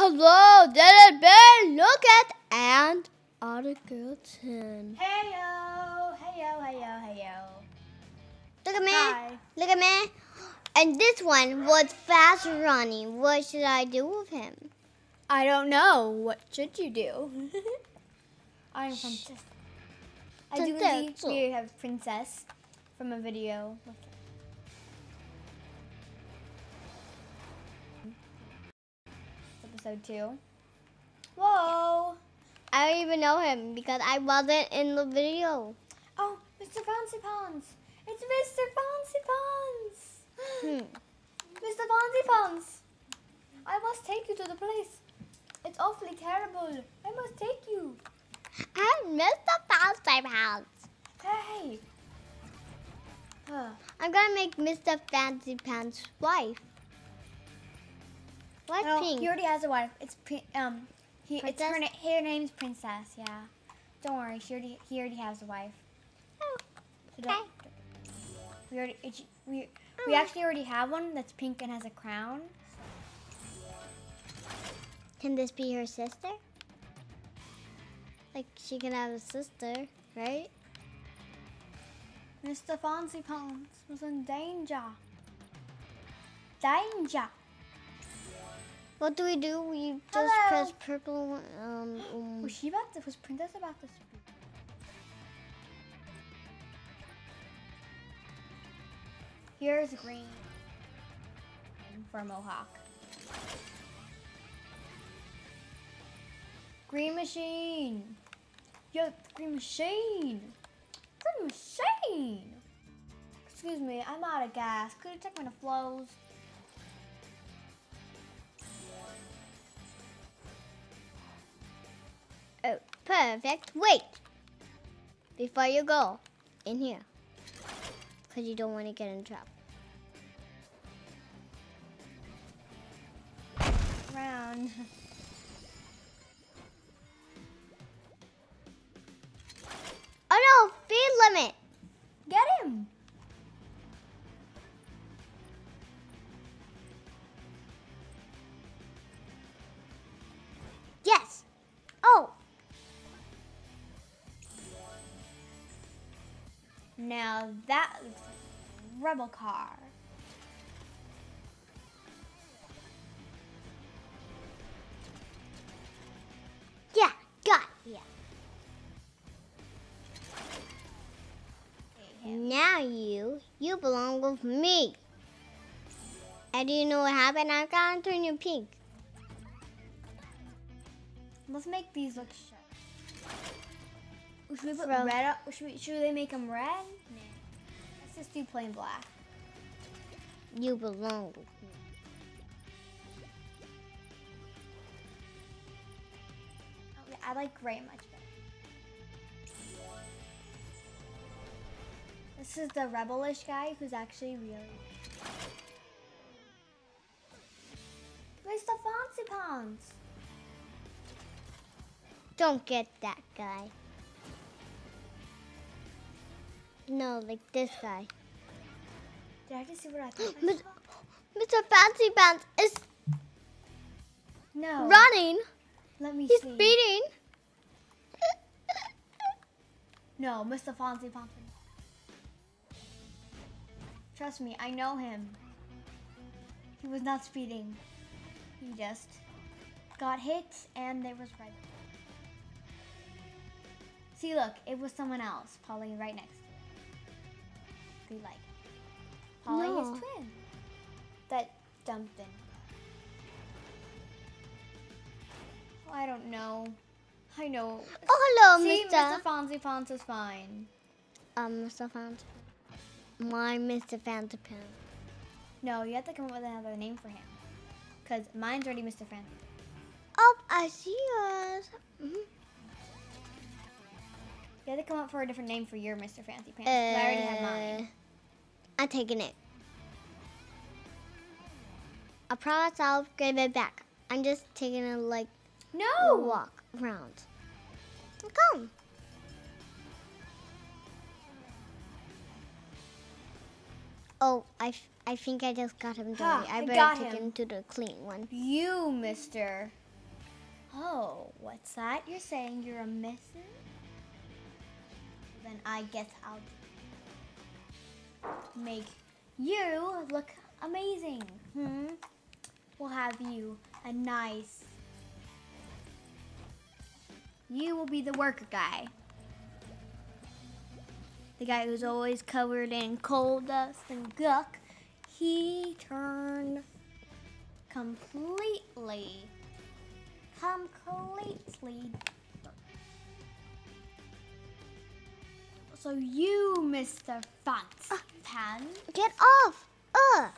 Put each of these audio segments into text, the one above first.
Hello, Daddy Bear, look at and Article 10. Hey yo, hey yo, hey yo, hey yo. Look at me. Hi. Look at me. And this one was fast running. What should I do with him? I don't know. What should you do? I'm from. You can see, we have Princess from a video. Episode two. Whoa! I don't even know him because I wasn't in the video. Oh, Mr. Fancy Pants! It's Mr. Fancy Pants! Hmm. Mr. Fancy Pants! I must take you to the place. It's awfully terrible. I must take you. I'm Mr. Fancy Pants. Hey! I'm gonna make Mr. Fancy Pants' wife. No, pink? he already has a wife. It's um, he it's her, na- her name's Princess. Yeah, don't worry. She already he already has a wife. Oh, So don't, we already it's, we we actually already have one that's pink and has a crown. Can this be her sister? Like she can have a sister, right? Mr. Fancy Pants was in danger. Danger. What do we do? We just Hello. press purple. Um, um, Was she about to, was Princess about to speak? Here's green for Mohawk. Green machine. Yo, green machine. Green machine. Excuse me, I'm out of gas. Could you check when it flows? Perfect. Wait, before you go, in here, because you don't want to get in trouble. Round. Oh no, speed limit. Get him. Now that rebel car. yeah, got yeah. Now you, you belong with me. And do you know what happened? I'm gonna turn you pink. Let's make these look sharp. Should we put Throw. red up? Should, we, should they make them red? Nah. Let's just do plain black. You belong with me. Oh, yeah, I like gray much better. This is the rebelish guy who's actually really. Mr. Fancy Pants! Don't get that guy. No, like this guy. Did I just see what I thought? Mr. Fancy Pants is No. running. Let me see. He's see. speeding. No, Mr. Fancy Pants. Trust me, I know him. He was not speeding. He just got hit and there was red. See, look, it was someone else, Polly, right next. Be like, Polly, No. his twin, that dumped. Oh, I don't know. I know. Oh, hello, See, Mr. Mr. Fonzie Fonz is fine. Um, Mr. Fancy. My Mr. Fancy Pants. No, you have to come up with another name for him. Because mine's already Mr. Fancy. Oh, I see us. Mhm. You have to come up for a different name for your Mr. Fancy Pants. 'cause I already have mine. Uh, I'm taking it. I promise I'll give it back. I'm just taking it like No! walk around. Come. Oh, I, I think I just got him dirty. Ha, I better take him. him to the clean one. You, Mr. Oh, what's that? You're saying you're a missus? I guess I'll make you look amazing. Hmm? We'll have you a nice. You will be the worker guy. The guy who's always covered in coal dust and guck. He turned completely, completely. So you, Mr. Fancy Pants. Get off! Ugh!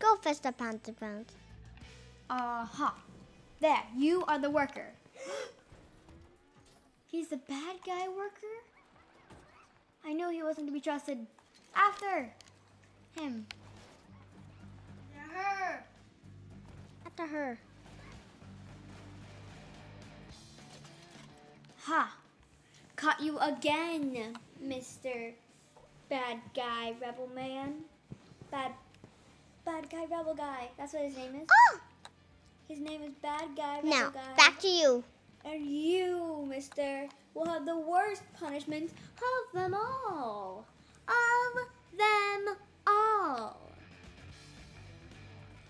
Go, Festa Pants Pants. Uh-huh. There, you are the worker. He's the bad guy worker? I knew he wasn't to be trusted. After him. After Her. After her. Ha! Caught you again, Mr. Bad Guy Rebel Man. Bad Bad Guy Rebel Guy. That's what his name is. Oh! His name is Bad Guy Rebel Now, Guy. back to you. And you, mister, will have the worst punishment of them all. Of them all.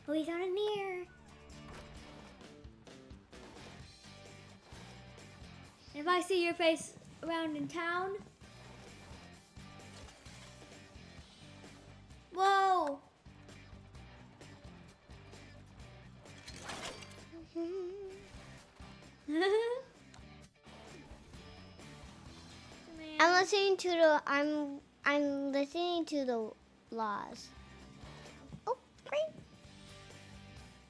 Oh, he's on a near. If I see your face around in town. Listening to the I'm I'm listening to the laws. Oh, great.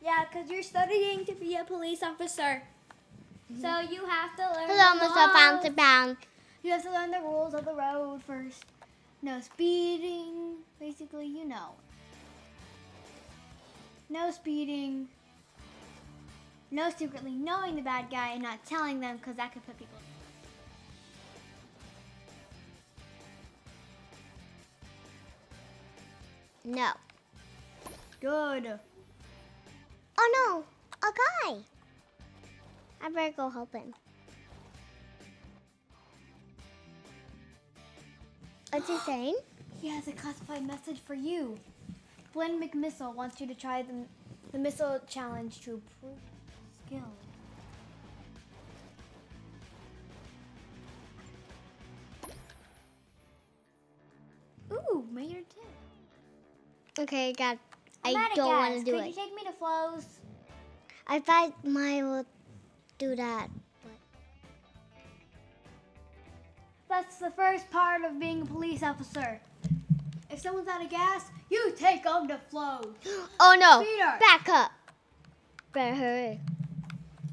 Yeah, because you're studying to be a police officer. Mm-hmm. So you have to learn. Hello, the laws. Bounce Bound. You have to learn the rules of the road first. No speeding. Basically, you know. No speeding. No secretly knowing the bad guy and not telling them because that could put people. No. Good. Oh no, a guy. I better go help him. What's he saying? He has a classified message for you. Finn McMissile wants you to try the, the missile challenge to improve skill. Ooh, tip. Okay, God, I'm I out of don't want to do Could it. you take me to Flo's? I thought mine would do that. That's the first part of being a police officer. If someone's out of gas, you take them to Flo's. Oh no! Peter. Back up. Better hurry.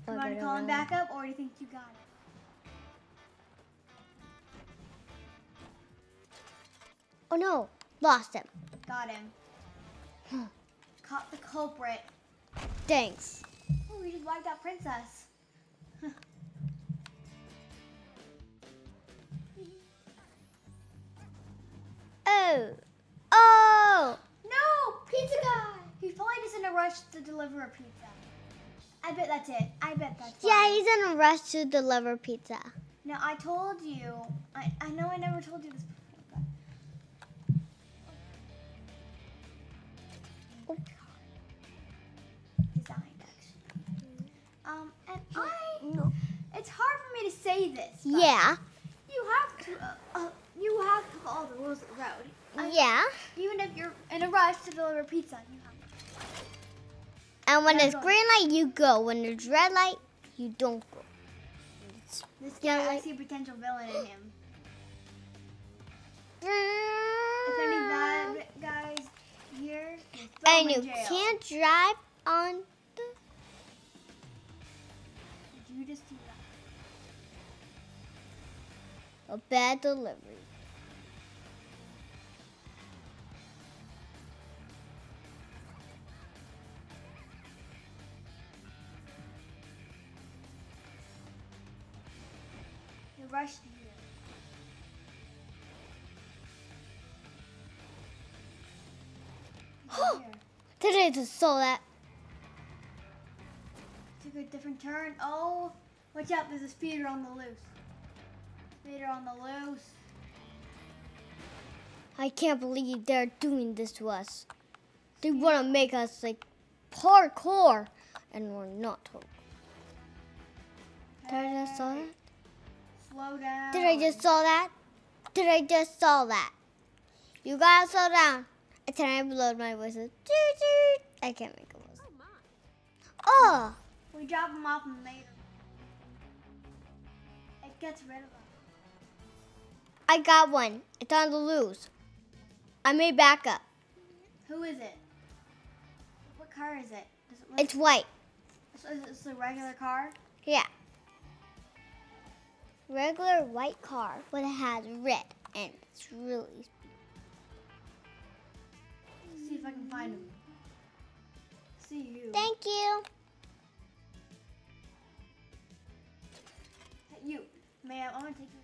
You want to call him back up, or do you think you got it? Oh no! Lost him. Got him. Caught the culprit. Thanks. Oh, we just wiped out Princess. Oh. Oh. No, pizza guy. He's probably just in a rush to deliver a pizza. I bet that's it. I bet that's Yeah, why. he's in a rush to deliver pizza. Now I told you. I, I know I never told you this before, actually. Um, and I. No. It's hard for me to say this. Yeah. You have to. Uh, uh, you have to follow the rules of the road. I- Yeah. Even if you're in a rush to deliver pizza, you have. And when there's green light, you go. When there's red light, you don't go. This guy, I see a potential villain in him. If any bad guys here, throw and you jail. can't drive on the. Did you just do that? A bad delivery. Today to saw that. To Take a different turn. Oh, watch out! There's a speeder on the loose. Speeder on the loose. I can't believe they're doing this to us. They want to make us like parkour, and we're not. Did I just saw that? Slow down. Did I just saw that? Did I just saw that? You gotta slow down. And then I blow my whistle. Toot, toot. I can't make a whistle. Oh, oh, We drop them off and later. It gets rid of them. I got one. It's on the loose. I made backup. Who is it? What car is it? Does it look, It's white. so is it a regular car? Yeah. Regular white car, but it has red, and it's really. If I can find him. See you. Thank you. Hey, you, ma'am. I'm gonna take you.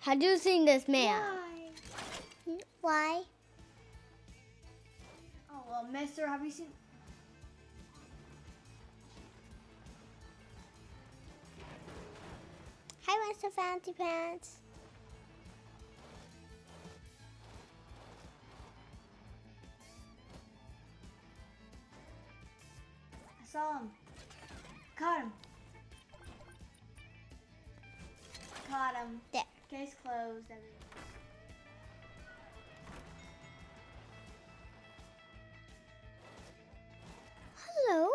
Have you seen this man? Why? Why? Oh well, Mister, have you seen? Hi, Mr. Fancy Pants. I saw him. Caught him. Caught him. There. Case closed. everything. Hello.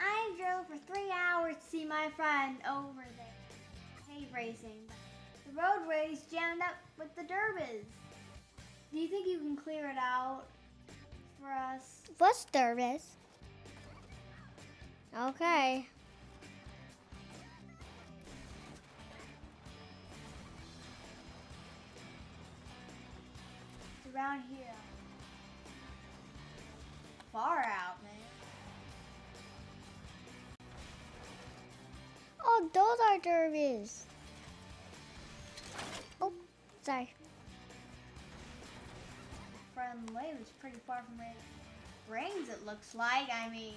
I drove for three hours to see my friend over there. Cave racing. The road race jammed up with the derbys. Do you think you can clear it out for us? Service? Okay. It's around here. Far out, man. Oh, those are derbies. Oh, sorry. Friend lives pretty far from where it brings, it looks like. I mean,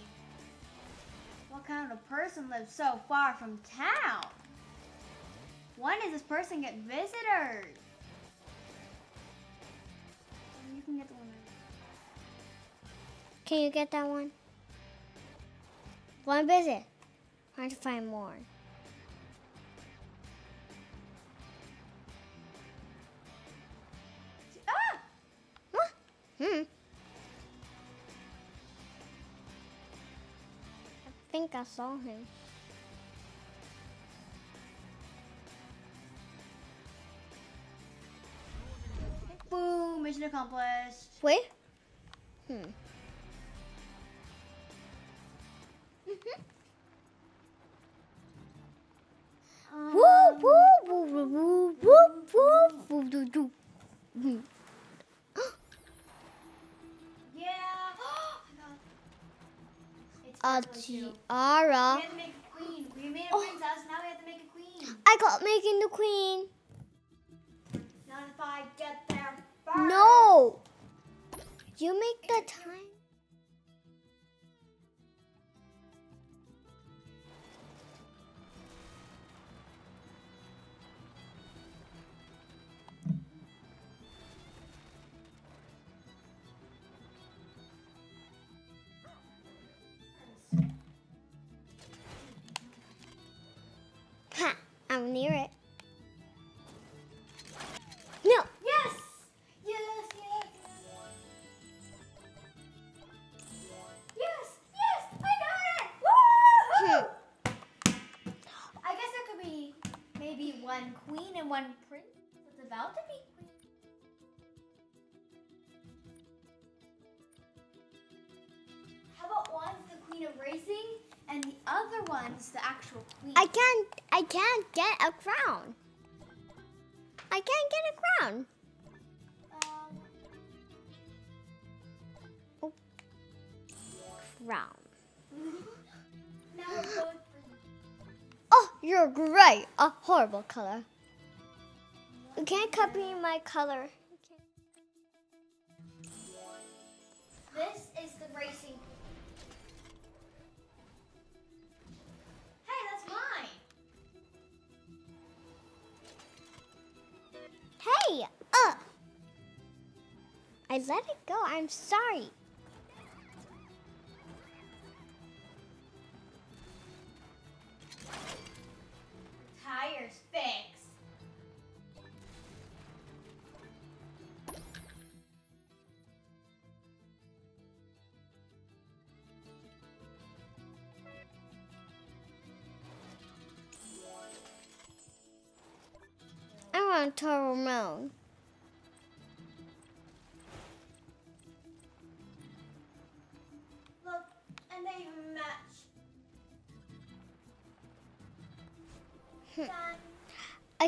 what kind of person lives so far from town? When does this person get visitors? You can get the one. Can you get that one? One visit. Trying to find more. Hmm. I think I saw him. Boom! Mission accomplished. Wait. Hmm. A tiara. We have to make a queen. We made a Oh. princess. Now we have to make a queen. I got making the queen. Not if I get there first. No. You make I can't. I can't get a crown. I can't get a crown. Um, Crown. both for Oh, you're great. A horrible color. You can't copy my color. This is the racing I let it go. I'm sorry. Tires fixed. I want to tell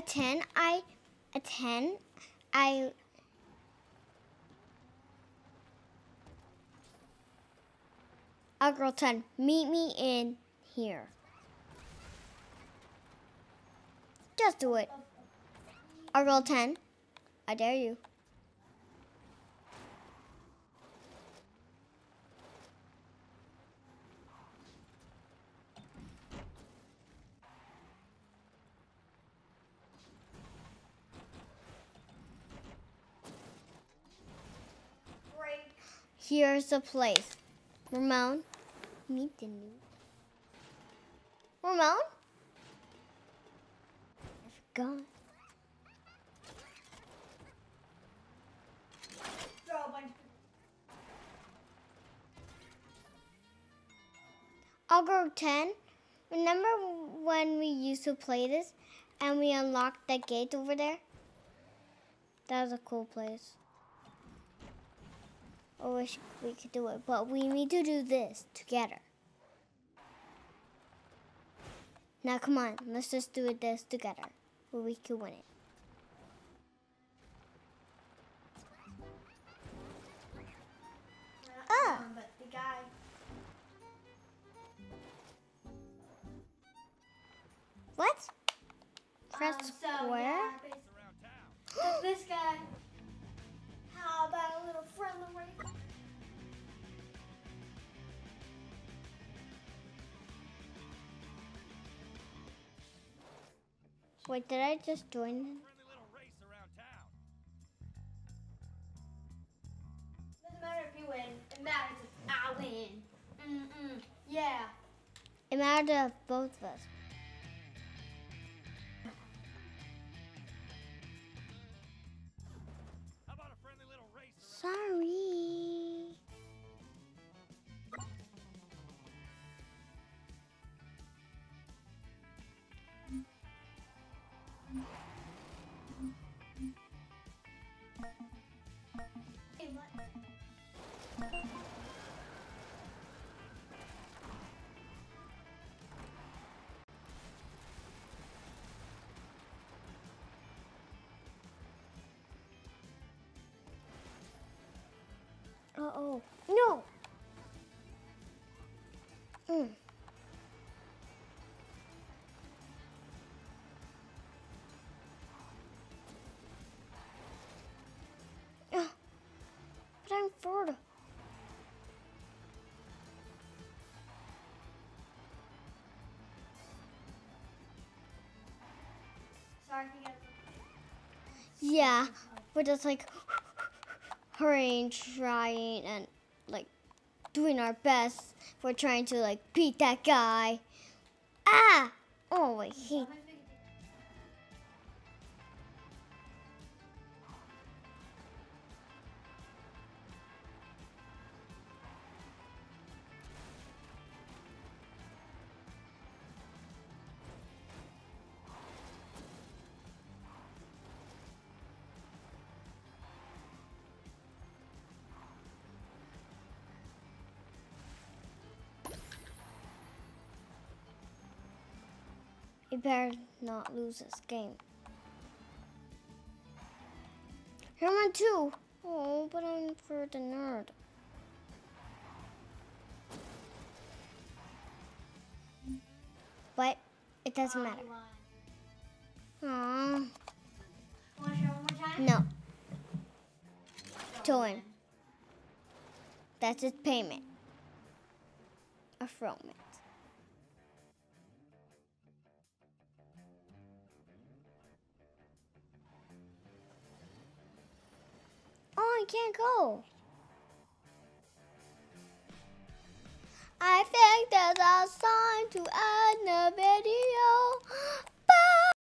A 10, I. A 10, I. A girl 10, meet me in here. Just do it. A girl 10, I dare you. Here's the place. Ramon, meet the new. Ramon? I forgot. I'll go 10. Remember when we used to play this and we unlocked that gate over there? That was a cool place. I wish we could do it, but we need to do this together. Now, come on, let's just do it this together, where we can win it. Ah. Um, but the guy. What? um, Press so, square? yeah, this guy. How about a little friendly Wait, did I just join? them? race around town. Doesn't matter if you win. It matters if I win. Mm-mm. Yeah. It matters to both of us. How about a friendly little race Sorry. Uh oh. No. Mm. But I'm Florida. Sorry if you guys. Yeah, we're just like hurrying, trying, and like doing our best. We're trying to like beat that guy. Ah! Oh wait, he. You better not lose this game. Herman too. Oh, but I'm for the nerd. But it doesn't matter. Aww. No, to win. That's his payment. A romance. Oh, I can't go. I think there's a sign to end the video.